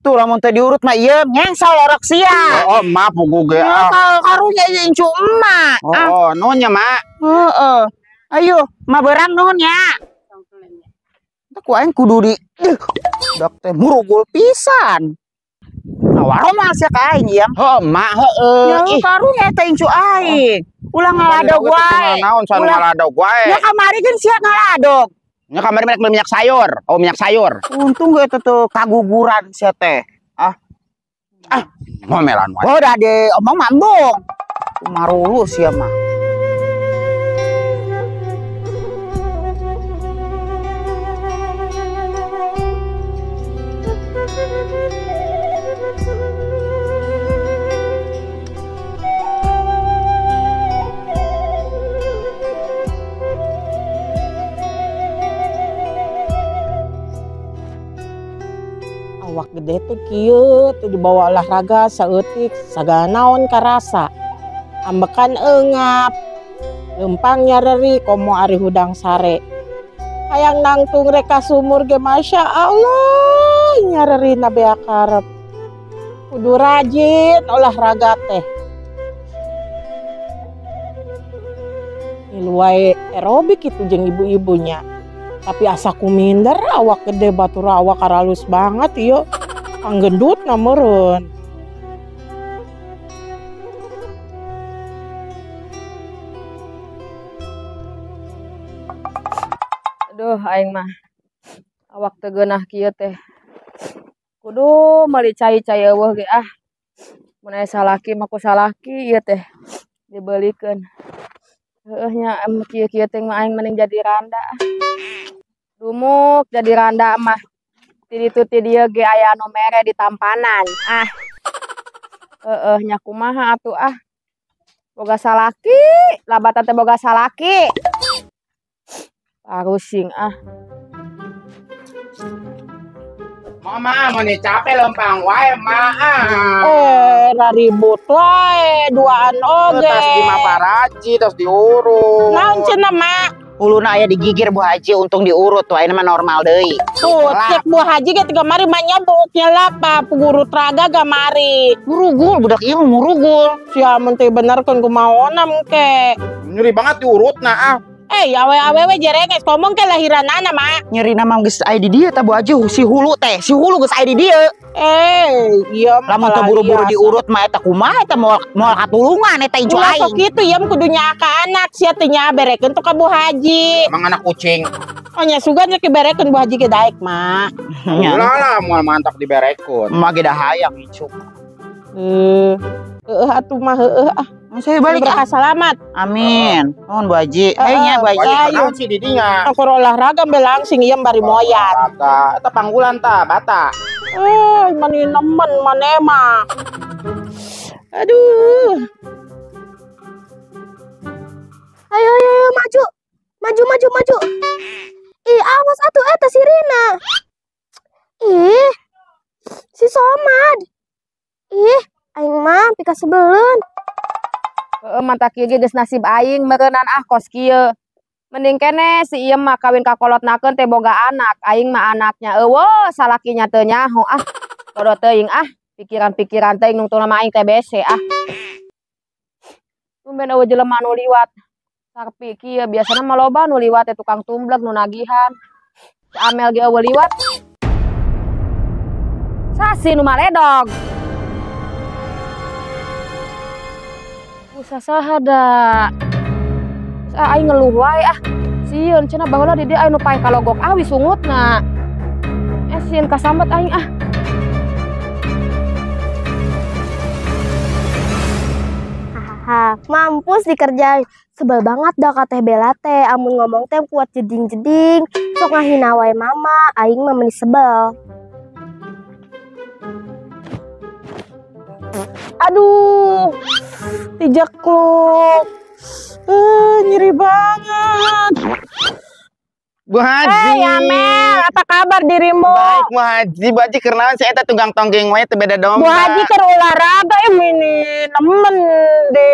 Tuh lamun teh diurut mah ieu ngengsal orok sia. Oh, maaf pugu ge. Ya, ah. kalau karunya incu emak. Oh, Ah, oh, nuhun mak. heeh. Ayo, mah berang nuhun ya. Teu ku aing kudu di dak teh murugul pisan. Nawaro mah sia ka aing ya. Oh, mak heeh. Ya karunya teh incu aing. Ulah ngaladog wae. San Ulah- ngaladog wae. Ya kamari kan sia ngaladog. Nya kamari merek beli minyak sayur. Oh, minyak sayur. Untung gue tuh kaguguran sia teh. Ngomelan wae. Oh, udah de omong mambung. Marulu sia mah. Gede teh kieu teh dibawa olahraga saeutik saganaon karasa. Ambekan engap lempang nyareri komo ari hudang sare. Hayang nangtung reka sumur ge masya Allah nyareri na bea karep. Kudu rajin olahraga teh. Iluai aerobik itu jeung ibu-ibunya. Tapi asa ku minder awak gede batur awak karalus banget iyo panggendut na meureun Aduh, aing mah awak teu geunah kieu teh. Kudu meuli cai-cai eueuh ge ah. Mun aya salaki mah ku salaki ieu teh dibelikeun. Heueuh nya kieu-kieu teh mah aing mending jadi randa. ah. Dumuk jadi randa mah. Ditu ti dieu ge aya anu mere di tampanan. Ah. Heueuh nya kumaha atuh ah. Boga salaki, labatan teh boga salaki. Parusing ah. Mama, mau nih capek lempang wae, mak. Ah. eh raribut wae duaan oge Tas di maparaci, tas diurut. naon cenah mak Uluna aya digigir Bu Haji untung diurut tuh ini mah normal deui. tuh cek bu haji ge tiga mari mah nyabuknya lapa puguru traga gamari Murugul budak ieu murugul. sia mun teh bener kan kumaona ke Nyeri banget diurut nah ah. Eh awe awewe jerenges ngomong ke lahiran anak mak Nyeri nama geus aya di dieu tah Bu Haji si hulu teh. Si hulu geus aya di dieu. eh iya Lamun teu buru-buru diurut mah eta kumaha eta moal moal katulungan eta incu Ulah sok aing. gitu ya kudunya ka anak sia teh nya berekeun tuh ka Bu Haji. Emang anak kucing. Oh nya sugan nya berekeun Bu Haji ge daek mak. Nya. Ulah lah, mau mantap diberekun. Mah ge dah hayang incu. Eh, heeh atuh mah heeh ah. Saya balik ah. Berkah selamat. Amin. Nuhun Bu Haji. Ayo nya Bu Haji. Kenal sih didinya. Aku olahraga ambil langsing ieu bari. Olahraga. Eta panggulan ta, bata. Eh, mani nemen mane mah. Aduh. Ayo, ayo, ayo, maju. Maju, maju, maju. Ih, awas atuh eta si Rina. Ih, si Somad. Ih, aing mah pika sebelun. Heeh mata kieu ge geus nasib aing meureunan ah kos kieu. Mending kene si ieu mah kawin ka kolotnakeun teh boga anak. Aing mah anaknya eueuh salakinya teu nyaho ah. Bodo teuing ah. Pikiran-pikiran teh nungtuna mah aing TBC ah. Tumben eueuh jelema nu liwat. Sarpi kieu biasana mah loba nu liwat teh tukang tumbleg nu nagihan. Amel ge eueuh liwat. Sasi nu maledog. Usah sahada. Sa ngeluh wae ah. Sieun cenah baheula di dieu anu pae kalogok awi sungutna. Eh sieun kasambat aing ah. Hahaha, mampus dikerjain. Sebel banget dah kata Bella teh. Amun ngomong teh kuat jeding-jeding. Sok ngahina wae mama. Aing mah sebel. Aduh. Dijekluk. Eh, nyeri banget. Bu Haji. Eh, Amel, apa kabar dirimu? Baik, Bu Haji. Bu Haji kenalan saya eta tunggang tonggeng wae beda domba. Bu Haji keur olahraga ya ini nemen di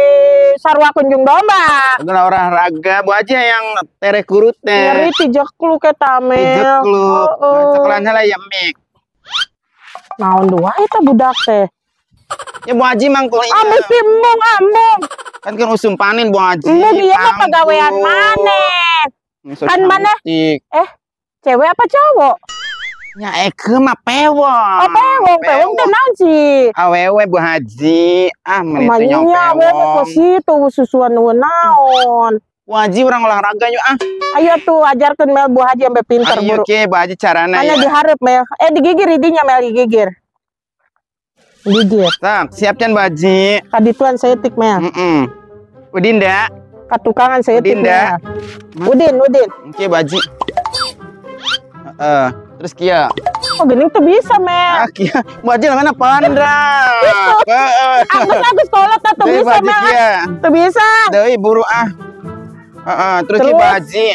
sarwa kunjung domba. Gula olahraga. Bu Haji yang tere kurut teh. Nyeri tijekluk ke tamel. Jekluk. Oh, oh. Sekolahnya lah ya mik. Naon dua eta budak teh. Ya Bu Haji mang kok Ah mesti embung ah, embung. kan kan usum panen Bu Haji. Embung iya mah maneh. Ngesot Kan mana? cantik. Cewek apa cowok? Ya eke mah pewong. Oh, pewong, pewong teh naon sih? Awewe Bu Haji. Ah menit teh nyong Emangnya we ke pewong. situ susuan naon. Bu Haji orang olahraga yuk ah. Ayo tuh ajarkan Mel Bu Haji sampai pinter Ayo buru. ke Bu Haji carana Mana ya. diharap Mel? Eh digigir idinya Mel digigir. Gigir. Tak, siapkan Bu Haji. Kadituan setik Mel. Heeh. Udin dah. Katukangan setik Udin dah. Mel. Udin, Udin. Oke Bu Haji. Heeh. Terus kia. Oh gening tuh bisa Mel. Ah kia. Bu Haji mana pandra. Agus agus kolot tuh bisa Mel. kia. Tuh bisa. Deui buru ah. Heeh, terus ki Terus? Bu Haji.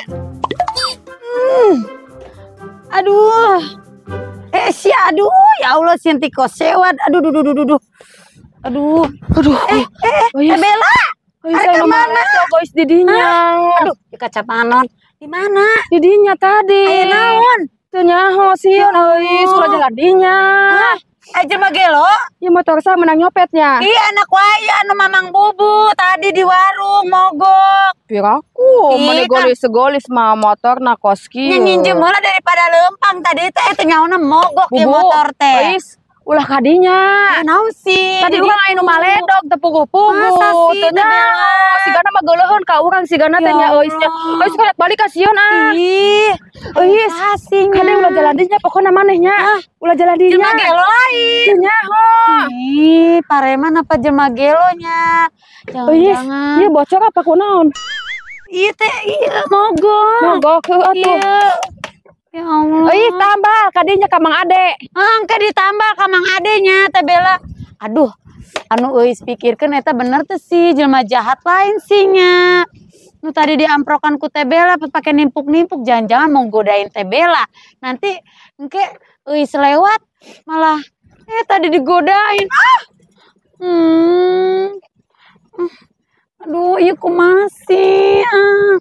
Aduh. Eh si aduh ya Allah si tiko sewat. Aduh duh duh duh duh, duh. Aduh. Aduh. Eh eh eh Bella. Guys, Ada saya ke mana? mana? Guys, didinya. Aduh di kaca panon. Di mana? Didinya tadi. Ayo naon? Teu nyaho sieun euy, sulah jalan dinya. Eh jelma gelo. Ya motor saya menang nyopetnya. Iya anak waya anu mamang bubu tadi di warung mogok. Piraku, Ih, meni golis segolis mah motor na koski. Nyanyi heula daripada lempang tadi teh teh nyaona mogok Bubu, motor teh. Ulah kadinya. Eh, Naon sih? Tadi urang anu maledog teu puguh-puguh. Masa sih, Teu. Sigana mah geuleuheun ka urang sigana teh Ya nya euy nya. Euy suka balik ka sieun ah. Ih, kasihnya. Kadang ulah jalan dinya pokoknya manehnya. Ulah jalan dinya. Jelma gelo lain. Teu nyaho. Ih, pareman apa jelma gelonya? Euy, Jangan-jangan. ieu bocor apa kunaon? Iya teh, iya mogok. Mogok heuh atuh. Ya Allah. Euy, tambah kadinya ka Mang Ade. Angka ditambah ka Mang adenya teh Bella. Aduh, anu euis pikirkeun eta bener teh sih jelma jahat lain sih nya. Nu tadi diamprokan ku teh Bella pas pake nimpuk-nimpuk jangan-jangan mau godain teh Bella. Nanti engke euis lewat malah eh tadi digodain. Ah. Hmm. Hmm. Aduh, iya kumaha sih? Ah.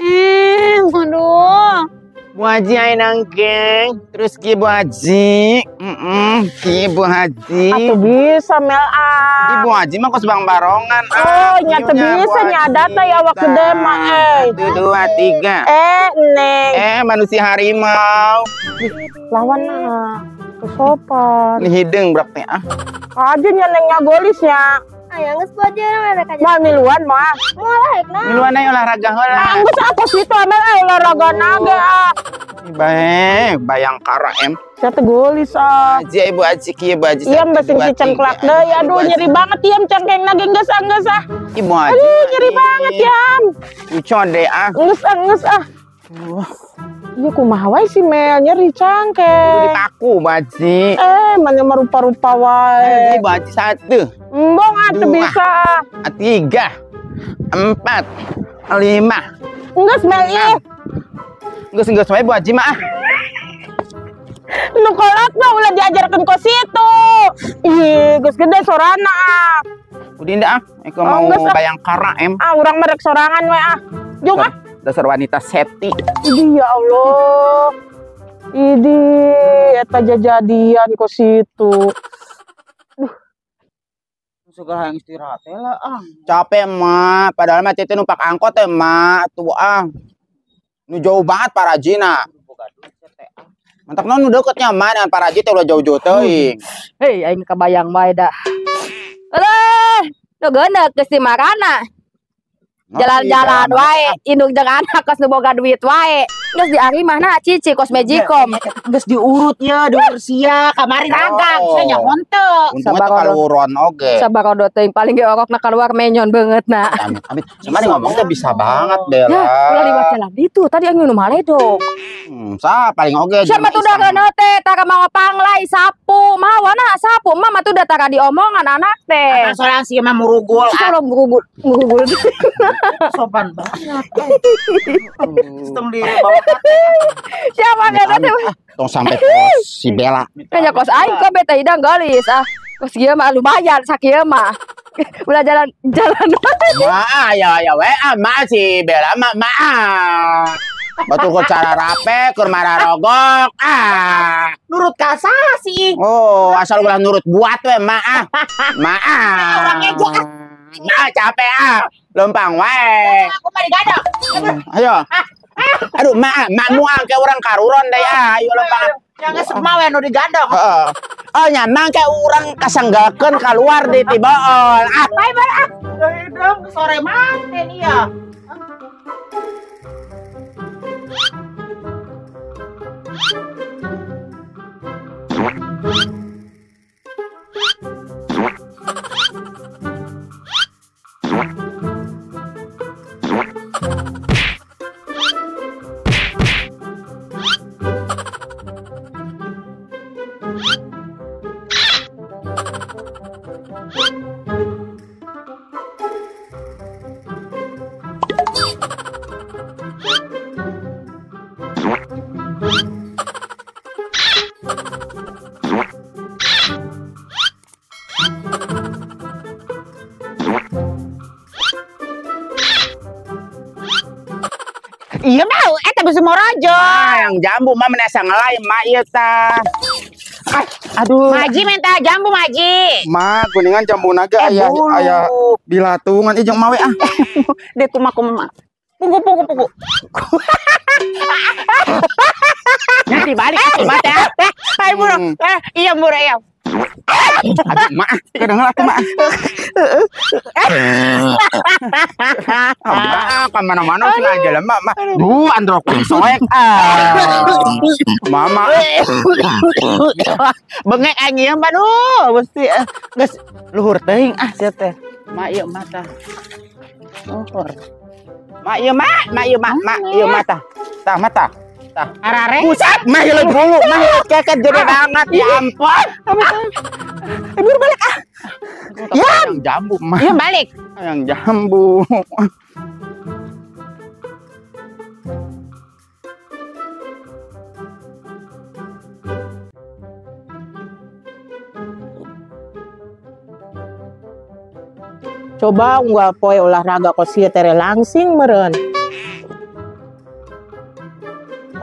Eh, aduh. Bu Haji ayo nangkeng. Terus ki Bu Haji. Heeh, ki Bu Haji. Atuh bisa Mel ah. Ibu Haji mah kos bang barongan. Oh, nyata bisa nyadata ya awak gede mah, eh. Satu, dua, tiga. Eh, Neng. Eh, manusia harimau. Lawan nah. Kesopan. Ini hidung berarti ah. Aja nya Neng nyagolisnya. Ayo nges belajar mereka aja. Mal miluan mah. Malah hekna. Miluan ayo olahraga heula. Anggus aku situ amel ah olahraga naga ah. Baik, bayang kara em. Saya teh golis ah. Haji Ibu Haji ki Ibu. Iya satu, mesin dua, ciceng tiga. kelak deh. Ibu Aduh nyeri banget tiam cengkeng nage geus ah geus ah. Ibu Haji. Aduh nyeri banget yam. Ucon deh ah. Geus ah geus ah. Iya kumaha wae si Mel nyeri Kudu cangkeng. dipaku Bu Haji. Eh mana mah rupa-rupa wae. Ibu Haji satu, Embong ah teu Dua. bisa. ah. tiga, empat, lima. Geus Mel ieu. Geus geus wae Bu Haji mah. ah. Nu kolot mah ulah diajarkeun ko situ. Ih geus gede sorana ah. Udin dah ah. Eko Oh, mau ah. bayang kara em. Ah urang merek sorangan we ah. Jung ah. Dasar wanita seti. Idi ya Allah. Idi eta jajadian ko situ. Suka yang istirahat teh lah ah. Capek mah, padahal mah tete numpak angkot mah, tuh ah. Nu jauh banget para Jina. Mantap non nu deketnya dengan para teh udah jauh-jauh teuing. Hei, aing kabayang wae dah. Alah, nu geuneuk geus di marana. Jalan-jalan wae, indung jeung anak kos boga duit wae. Geus di ari mana cici kos Magicom. Geus diurut ya, diurut sia, kamari dagang, Oh. saya. Untungnya Sabar, kalau uron oge. Sabarodo teuing paling ge orokna keluar menyon beungeut na. Amit, amit. Cuman ngomong teh bisa banget Bella. Ya, ulah liwat jalan itu tadi anu nu maledog. Hmm, sa paling oge. Siapa tuh udah geuneuh teh tara mau panglai sapu, mawana sapu, mama tuh udah tara diomongan anak teh. Soalnya si mah murugul, Kalau gurugul gurugul sopan banget. Sistem di bawah siapa teh? amit, ah. Tong sampai kos si Bella. Kayaknya kos aing kok beta hidang galis ah. Kos kieu mah lumayan sakieu mah. Ulah jalan jalan Ma, ya ya we, ah, ma si Bella ma ma. Betul kok cara rape, keur mararogok. Ah. Nurut kasasi. Oh, asal ulah nurut buat we, maaf. Maaf. Orang ngejek, Nah, capek ah. Lempang wae. Aku mah digadok. Ayo. Aduh, maaf, makmu angke orang karuron deh ah. Ayo lempang. Yang semua we nu digadok. Heeh. Oh, nyamang kayak orang kasanggakeun keluar di tibaol. Ah, Bae bae ah. Sore mati nih ya. Bisa mau rajo. ah, yang jambu mah menesa ngelain mak ieu tah. Ah, aduh. Maji minta jambu maji. Ma, kuningan jambu naga Eh, aya bulu. aya bilatungan ijeng mawe ah. Dek kumaha kumaha. Punggu punggu punggu. Nanti balik ke mata. Hai buru. Hmm. Eh, iya buru iya. Aduh, mak, kedengar atuh mak. Ah, ka mana-mana sih aja lah, mak. mak. Duh, androk soek ah. Mama. Bengek anjing baru mesti eh, geus luhur teuing ah sia teh. Ma ieu mata. Luhur. Mak ieu mak, mak ieu mak, mak ieu mata. Tah mata. Tah. Arare. Pusat mah hilang dulu, mah keket gede banget ya ampun. Ibu balik ah. Ya, yang jambu mah. Iya balik. Yang jambu. Coba unggal poe olahraga ko sia tere langsing meren.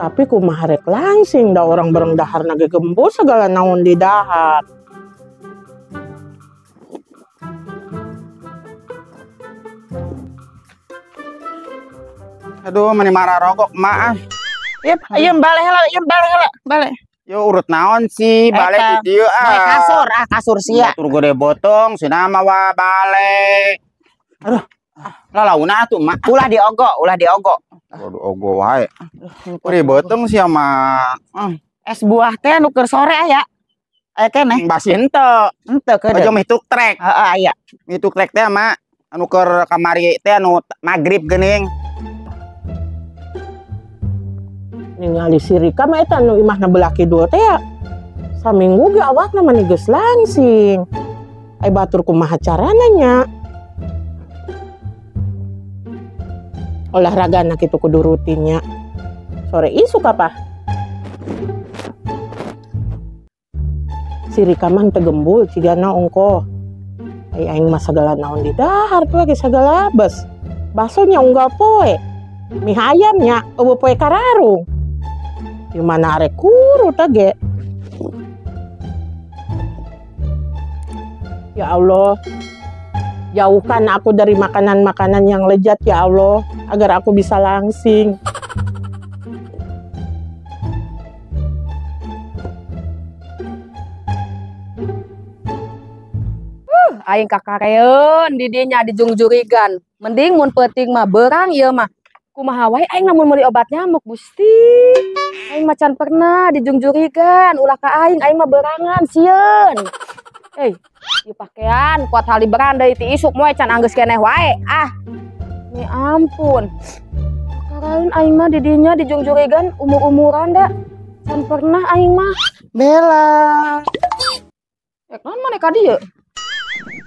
Tapi kumaha rek langsing da orang bareng dahar nage gembus segala naon di dahar. Aduh, meni marah rokok ah. Iya, iya balik heula, iya balik heula, balik. Yo urut naon sih, balik di dieu Bae ah. kasur, ah kasur sia. Batur gede botong, sinama wa balik. Aduh, lalauna atuh mak. Ulah diogo, ulah diogo. Waduh, ogo wae. Uri botong sih sama Es buah teh nu keur sore aya. Aya keneh. basi henteu. Henteu Ojo keudeuh. mih tuk trek. Heeh aya. Mih tuk trek teh mak. Anu keur kamari teh anu magrib geuning. Ningali si Rika mah eta nu imahna belaki dua teh ya. Saminggu ge awakna mah geus langsing. Ai batur kumaha carana nya? Olahraga anak itu kudu rutinnya. Sore isuk apa? Si Rika mah teu gembul cigana ongko. Ai aing mah sagala naon di dahar tuh lagi sagala bes. Baksonya unggal poe. Mie ayamnya eueuh poe kararung. Di mana arek kuru tage. Ya Allah, jauhkan aku dari makanan-makanan yang lezat ya Allah, agar aku bisa langsing. aing kakareun di dinya di jungjurigan mending mun peuting mah berang ieu mah. Kumaha wae aing lamun meuli obat nyamuk Gusti? Aing macan pernah di jungjurigan ulah ka aing aing mah berangan sieun eh ieu pakaian kuat haliberan deui ti isuk moe can anggeus keneh wae ah ni ampun karaeun aing mah di dinya di jungjurigan umur-umuran da can pernah aing mah Bella. Ek naon maneh ka dieu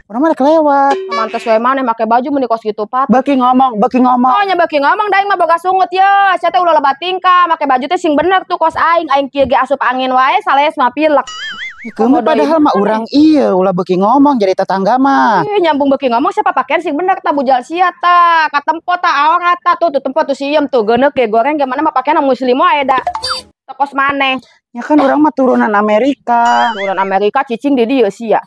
Urang mah rek lewat. mantes wae maneh make baju mun di kos kitu pat Beki ngomong, beki ngomong. Oh nya beki ngomong da aing mah boga sungut ya. Saya teh ulah lebat tingkah, make baju teh sing bener tuh kos aing. Aing kieu ge asup angin wae sales mah pilek. Kamu padahal mah orang iya ulah beki ngomong jadi tetangga mah. Eh, nyambung beki ngomong siapa pakaian sih? Bener kata bujal sia ta katempo ta awang ata tuh tuh tempo tuh siem tuh genek ya goreng gimana mah pakaian muslim wae da tokos maneh. Ya kan orang mah turunan Amerika. turun Amerika cicing di dia sia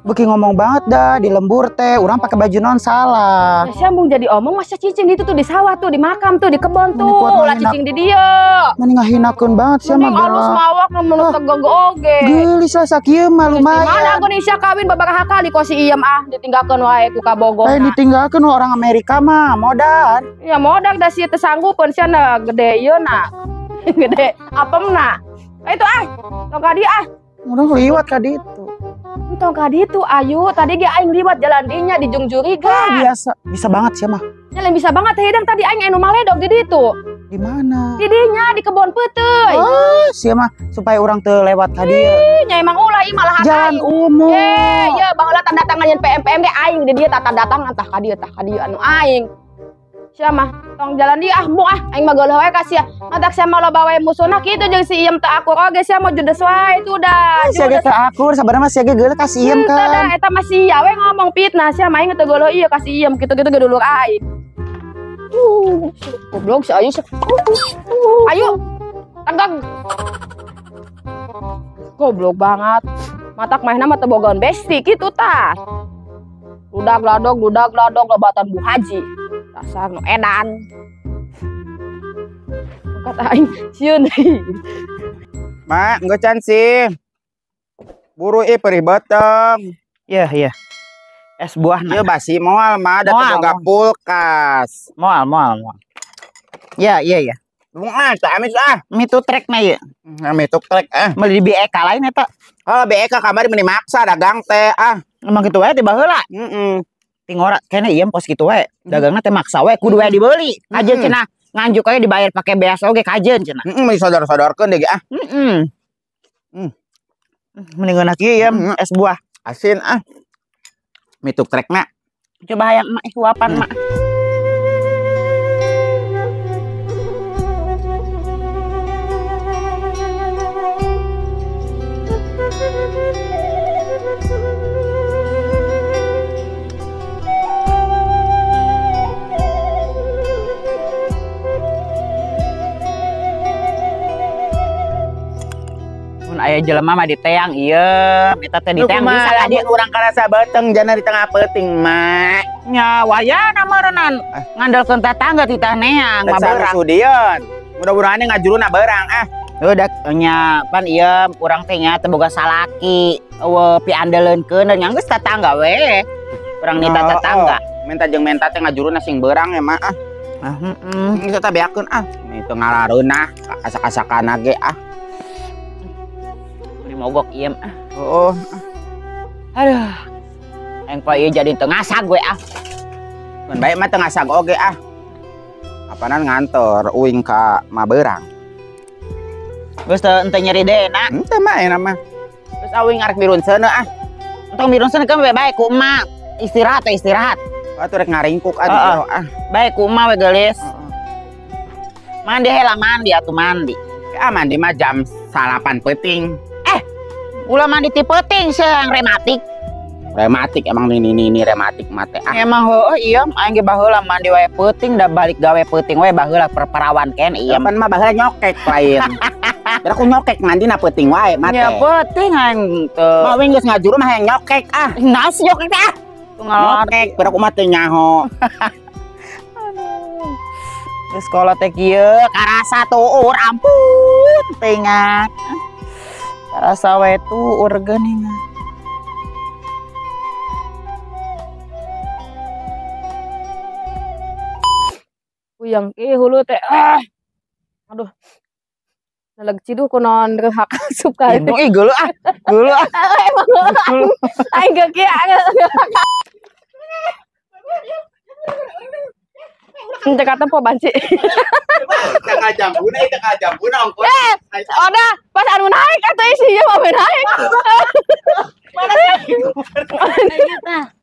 Beki ngomong banget dah di lembur teh. Orang pakai baju non salah. Nah, sambung jadi omong masa cicing itu tuh di sawah tuh di makam tuh di kebon tuh lah cicing di dia Mending ngahinakeun banget sih mah mending alus Bella. mawak nemen Ah. tegong oge Gelis lah sakieu mah Di mana lumayan. aku nisya kawin babaraha kali kok si iem ah ditinggalkan wae ku kabogoh Eh ditinggalkan orang Amerika mah modan. ya modal dah sih tersanggupan sih na gede iya na gede apa na Eh, itu ah tong kadi ah Udah liwat ka ditu. Tong kadi itu ayu tadi ge aing liwat jalan dinya di Jungjuri Ah, ga biasa. Bisa banget sih mah. jalan bisa banget hidang tadi aing anu maledog di ditu Di mana? di dinya di kebon peuteuy Oh, sih mah supaya orang teu lewat ka dieu. Ih, nya emang ulah ieu malah Jalan umum. Eh, ya baheula tanda tangan yang PM PM ge aing di dia tanda datang entah ka dieu tah ka dieu anu aing. Sia mah tong jalan dia ah mu ah aing mah geuleuh wae ka sia. Matak sia mah loba wae musuhna kitu jeung si iem teu akur oge sia mah judes wae itu udah. Siaga Judes. ke akur, sabarna mah siaga geuleuh Henteu dah kan. eta mah sia we ngomong fitnah sia mah aing teu geuleuh ieu ka si iem kitu-kitu ge dulur aing. Uh, goblok si Ayu. Ayo. Tegak. Goblok banget. Matak mah teu bogaan besti kitu tah. Ludak ladok, ludak ladok lebatan Bu Haji. Dasar nu edan. Kata aing sieun deui. Mak, ngecan sih. Buru i perih beteng. Iya, iya. Es buah Ieu basi moal mah da Moal, boga kulkas. Moal, moal, moal. Iya, iya, iya. Bunga, tak amis ah. Mitu trek na ieu. Ngami tuk trek ah. Meuli di BEK lain eta. Kalau BEK kamari meni maksa dagang teh ah. Emang kitu wae tiba heula. Heeh. Tingora kene ieu pos kitu wae. Dagangna teh maksa wae kudu wae dibeli. Hmm. cenah. Nganjuk aja dibayar pakai beas oge kajeun cenah. Heeh, meni sodor-sodorkeun deh ge, ah. Heeh. Hmm. Mendingan kieu ya es buah. Asin ah. Mituk trek na. Coba hayang mak suapan mak. Jelema mah di teang ieu, eta teh di teang bisa ka dieu. urang karasa beteng jana di tengah peuting, Mak. nya wayana meureunnan ngandalkeun tetangga ti teh neang mah beurang sudion. Mudah-mudahan ngajuruna beurang ah. udah nya pan ieu urang teh nya teu boga salaki eueuh pi andeleunkeun dan nya geus tetangga we urang nita Oh, tetangga Minta jeung menta teh ngajuruna sing beurang ya, Mak. Ah, ah heeh kita beakeun ah. Itu ngalareunah asak-asakana ge ah. Mogok iem ah Oh, aduh Yang pa ieu jadi tengah sag we ah mun bae mah teu ngasag oge ah. Apanan ngantor uing ka Maberang. teu ente nyeri dena Henteu mah enak mah. Terus awing ngarek dirunseun ah. entong mirunseun kan bae bae ku emak istirahat teh istirahat Atuh rek ngaringkuk di Heeh. jero ah. bae ku emak we gelis mandi heula mandi atuh mandi Ah mandi mah jam salapan peuting. Ulah mandi ti peuting yang rematik Rematik emang ini ini, ini rematik mate ah. Emang heueuh iya aing ge baheula mandi wae peuting da balik gawe peuting wae baheula perperawan ken iya. Pan mah baheula nyokek lain. Biar aku nyokek mandi na peuting wae mate. Ya peuting aing teu. Mau geus ngajuru mah yang nyokek ah. Sih nyokek ah? Nyokek, biar aku mah teu nyaho. di sekolah teh kieu karasa tuur ampun teu ingat. Karasa wae tuur geuningan. Kuyang ke hulu teh ah. Aduh. Nalag ciduh kunaon rehak asup ka. Itu ih geuleuh ah. Geuleuh ah. Emang Geuleuh. aing ge kata po banci. Tengah jambuna, tengah jambuna ongkos. Oda pas anu naik atuh isinya mah naik. Tah.